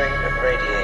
is